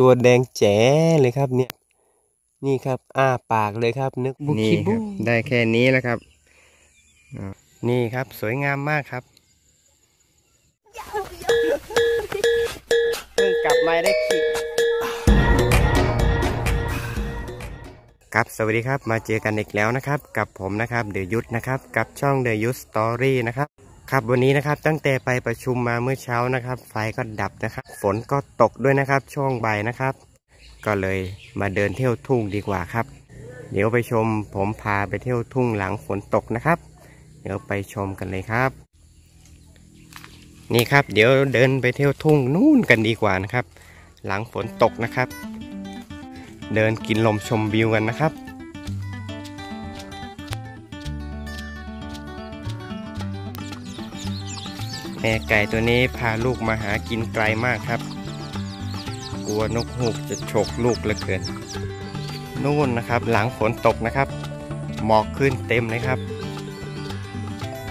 ตัวแดงแจ๋เลยครับเนี่ย นี่ครับ อ้าปากเลยครับ นึกบุนี่คิคบุรับได้แค่นี้แล้วครับอ่านี่ครับสวยงามมากครับเพิ่งกลับมาได้ขีครับสวัสดีครับมาเจอกันอีกแล้วนะครับ กับผมนะครับเดยุทธนะครับ กับช่องเดยุทธสตอรี่นะครับ ครับวันนี้นะครับตั้งแต่ไปประชุมมาเมื่อเช้านะครับ ไฟก็ดับนะครับ ฝนก็ตกด้วยนะครับ ช่วงบ่ายนะครับ ก็เลยมาเดินเที่ยวทุ่งดีกว่าครับ เดี๋ยวไปชมผมพาไปเที่ยวทุ่งหลังฝนตกนะครับ เดี๋ยวไปชมกันเลยครับ นี่ครับ เดี๋ยวเดินไปเที่ยวทุ่งนู่นกันดีกว่านะครับ หลังฝนตกนะครับ เดินกินลมชมวิวกันนะครับ ม่ไก่ตัวนี้พาลูกมาหากินไกลมากครับ กลัวนกฮูกจะฉกลูกเหลือเกินนู่นนะครับ หลังฝนตกนะครับ หมอกขึ้นเต็มเลยครับ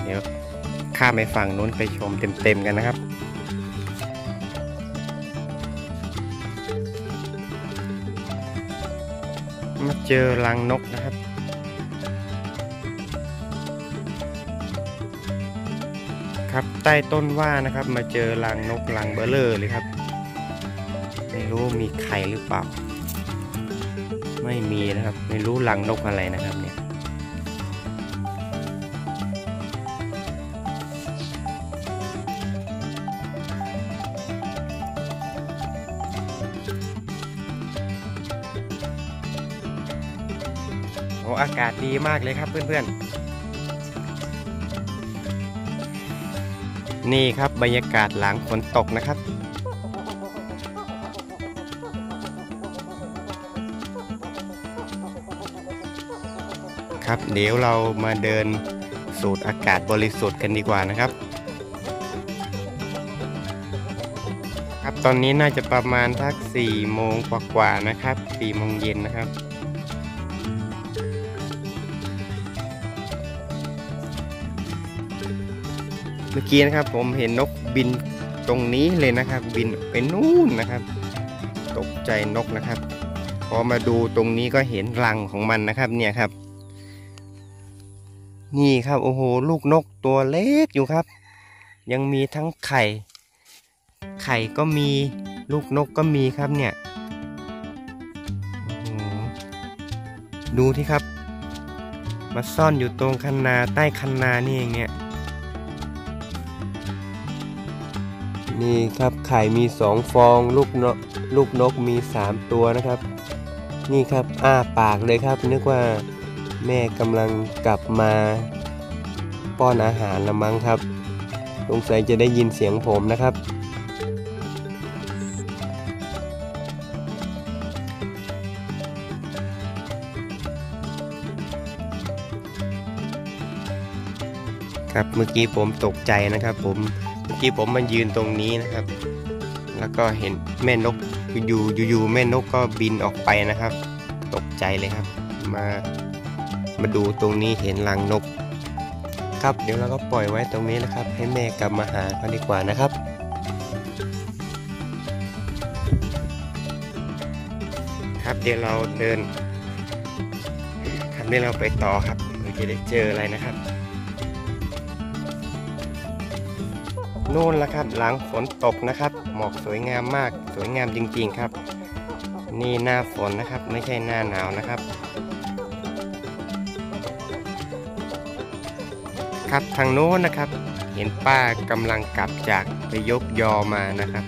เดี๋ยวข้ามไปฝั่งนู้นไปชมเต็มๆกันนะครับมาเจอรังนกนะครับ ครับ ใต้ต้นว่านะครับ มาเจอรังนกรังเบลเลอร์เลยครับ ไม่รู้มีไข่หรือเปล่า ไม่มีนะครับ ไม่รู้รังนกอะไรนะครับเนี่ยโอ้อากาศดีมากเลยครับเพื่อนๆ นี่ครับบรรยากาศหลังฝนตกนะครับ ครับเดี๋ยวเรามาเดินสูดอากาศบริสุทธิ์กันดีกว่านะครับ ครับตอนนี้น่าจะประมาณทัก4โมงกว่าๆนะครับ4โมงเย็นนะครับ เมื่อกี้นะครับผมเห็นนกบินตรงนี้เลยนะครับ บินไปนู่นนะครับ ตกใจนกนะครับ พอมาดูตรงนี้ก็เห็นรังของมันนะครับเนี่ยครับ นี่ครับโอ้โหลูกนกตัวเล็กอยู่ครับ ยังมีทั้งไข่ ไข่ก็มีลูกนกก็มีครับเนี่ยดูที่ครับ มาซ่อนอยู่ตรงคันนาใต้คันนานี่เองเนี่ย นี่ครับไข่มีสองฟองลูกนกลูกนกมีสามตัวนะครับ นี่ครับอ้าปากเลยครับ นึกว่าแม่กำลังกลับมาป้อนอาหารละมั้งครับสงสัยจะได้ยินเสียงผมนะครับ ครับเมื่อกี้ผมตกใจนะครับผม มื่อกี้ผมมายืนตรงนี้นะครับ แล้วก็เห็นแม่นกอยู่อยู่แม่นกก็บินออกไปนะครับ ตกใจเลยครับ มามาดูตรงนี้เห็นรังนก ครับเดี๋ยวเราก็ปล่อยไว้ตรงนี้นะครับ ให้แม่กลับมาหาเขาดีกว่านะครับครับเดี๋ยวเราเดินครับเดี๋ยวเราไปต่อครับเราจะได้เจออะไรนะครับ นู่นละครับ หลังฝนตกนะครับ หมอกสวยงามมาก สวยงามจริงๆครับ นี่หน้าฝนนะครับ ไม่ใช่หน้าหนาวนะครับ ครับทางโน้นนะครับ เห็นป้ากำลังกลับจากไปยกยอมานะครับ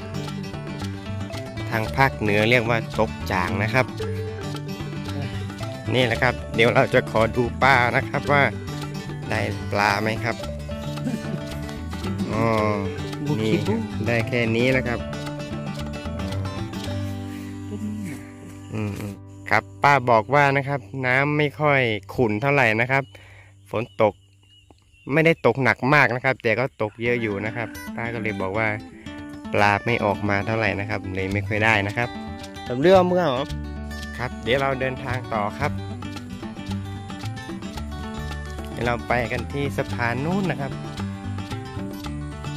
ทางภาคเหนือเรียกว่าตกจางนะครับ นี่แหละครับ เดี๋ยวเราจะขอดูป้านะครับว่าได้ปลาไหมครับ อ๋อบุนี่คิบุได้แค่นี้แล้วครับอืมอืมครับป้าบอกว่านะครับ น้ำไม่ค่อยขุ่นเท่าไหร่นะครับ ฝนตกไม่ได้ตกหนักมากนะครับ แต่ก็ตกเยอะอยู่นะครับ ป้าก็เลยบอกว่าปลาไม่ออกมาเท่าไหร่นะครับ เลยไม่ค่อยได้นะครับสำเรื่องมึงเหรอครับ เดี๋ยวเราเดินทางต่อครับเดี๋ยวเราไปกันที่สะพานนู้นนะครับ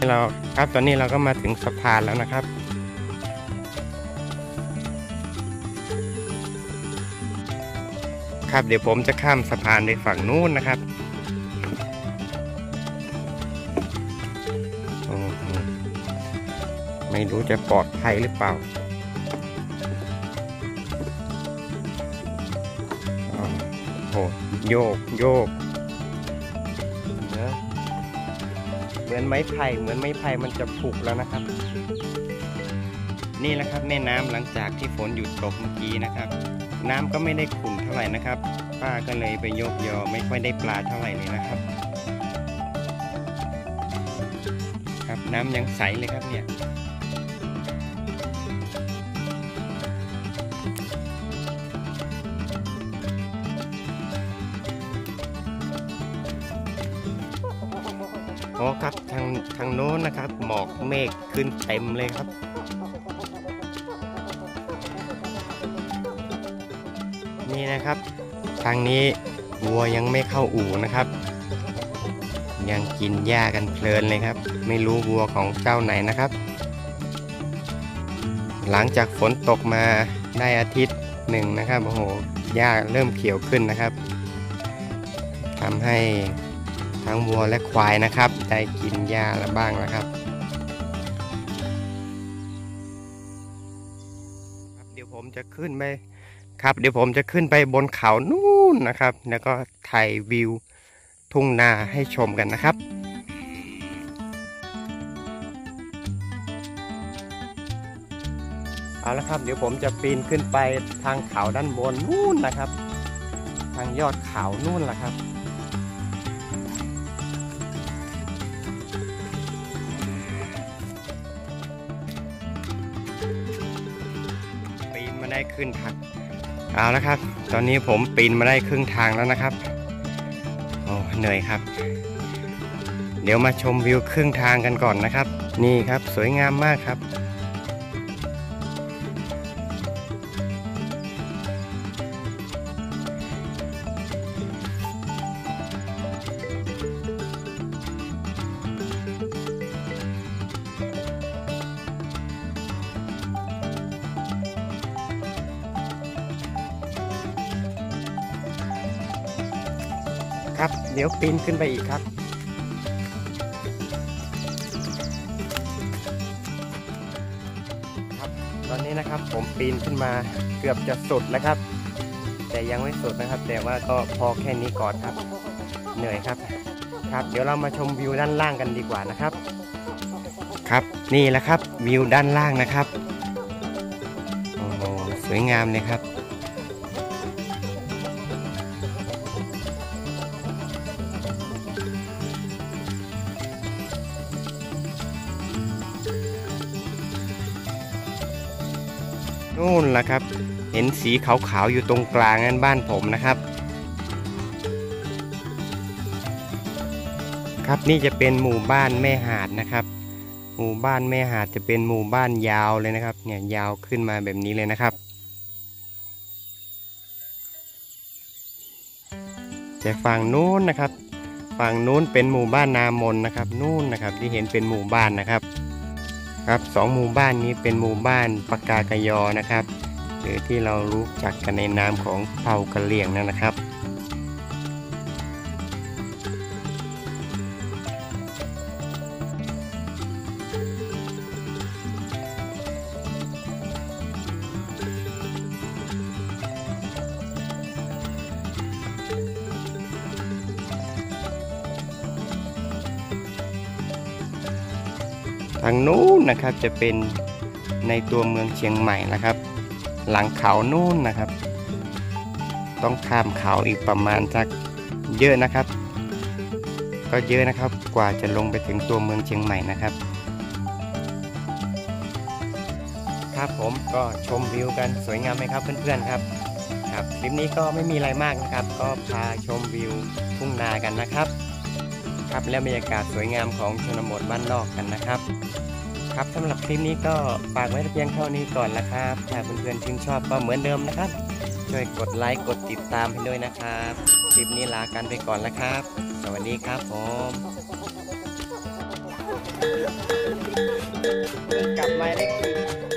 เราครับตอนนี้เราก็มาถึงสะพานแล้วนะครับ ครับเดี๋ยวผมจะข้ามสะพานไปฝั่งนู้นนะครับไม่รู้จะปลอดภัยหรือเปล่าโอ้โยกโยก มือนไม้ไผ่เหมือนไม้ไผ่มันจะผุกแล้วนะครับ นี่แหละครับแม่น้ำหลังจากที่ฝนหยุดตกเมื่อกี้นะครับ น้ำก็ไม่ได้ขุ่นเท่าไหร่นะครับ ป้าก็เลยไปยกยอไม่ค่อยได้ปลาเท่าไหร่เลยนะครับ ครับน้ำยังใสเลยครับเนี่ย เมฆขึ้นเต็มเลยครับ นี่นะครับ ทางนี้วัวยังไม่เข้าอู่นะครับ ยังกินหญ้ากันเพลินเลยครับ ไม่รู้วัวของเจ้าไหนนะครับ หลังจากฝนตกมาได้อาทิตย์หนึ่งนะครับโอ้โหหญ้าเริ่มเขียวขึ้นนะครับทำให้ทั้งวัวและควายนะครับ ได้กินหญ้าแล้วบ้างนะครับครับ จะขึ้นไปครับเดี๋ยวผมจะขึ้นไปบนเขานู่นนะครับ แล้วก็ถ่ายวิวทุ่งนาให้ชมกันนะครับเอาละครับ เดี๋ยวผมจะปีนขึ้นไปทางเขาด้านบนนู่นนะครับ ทางยอดเขานู่นแหละครับ ได้ขึ้นทางเอาละครับ ตอนนี้ผมปีนมาได้ครึ่งทางแล้วนะครับ โอ้เหนื่อยครับ เดี๋ยวมาชมวิวครึ่งทางกันก่อนนะครับ นี่ครับสวยงามมากครับ ครับ เดี๋ยวปีนขึ้นไปอีกครับ ครับ ตอนนี้นะครับผมปีนขึ้นมาเกือบจะสุดแล้วครับ แต่ยังไม่สุดนะครับ แต่ว่าก็พอแค่นี้ก่อนครับ เหนื่อยครับ ครับ เดี๋ยวเรามาชมวิวด้านล่างกันดีกว่านะครับ ครับนี่แหละครับวิวด้านล่างนะครับโอ้โหสวยงามเลยครับ นู่นแหละครับ เห็นสีขาวๆอยู่ตรงกลางนั่นบ้านผมนะครับ ครับนี่จะเป็นหมู่บ้านแม่หาดนะครับ หมู่บ้านแม่หาดจะเป็นหมู่บ้านยาวเลยนะครับ เนี่ยยาวขึ้นมาแบบนี้เลยนะครับ แต่ฝั่งนู้นนะครับ ฝั่งนู้นเป็นหมู่บ้านนามนนะครับ นู่นนะครับที่เห็นเป็นหมู่บ้านนะครับ ครับสองหมู่บ้านนี้เป็นหมู่บ้านปากกากยอนะครับ หรือที่เรารู้จักกันในนามของเผ่ากะเหลี่ยงนั่นนะครับ ทางนู้นนะครับจะเป็นในตัวเมืองเชียงใหม่นะครับ หลังเขานู่นนะครับ ต้องข้ามเขาอีกประมาณสักเยอะนะครับ ก็เยอะนะครับกว่าจะลงไปถึงตัวเมืองเชียงใหม่นะครับครับผมก็ชมวิวกันสวยงามไหมครับเพื่อนๆครับครับคลิปนี้ก็ไม่มีอะไรมากนะครับ ก็พาชมวิวทุ่งนากันนะครับ ครับ และบรรยากาศสวยงามของชนบทบ้านนอกกันนะครับ ครับสำหรับคลิปนี้ก็ฝากไว้เพียงเท่านี้ก่อนละครับ ถ้าเพื่อนๆชื่นชอบก็เหมือนเดิมนะครับ ช่วยกดไลค์กดติดตามให้ด้วยนะครับ คลิปนี้ลากันไปก่อนละครับ สวัสดีครับผมกลับมาได้คลิป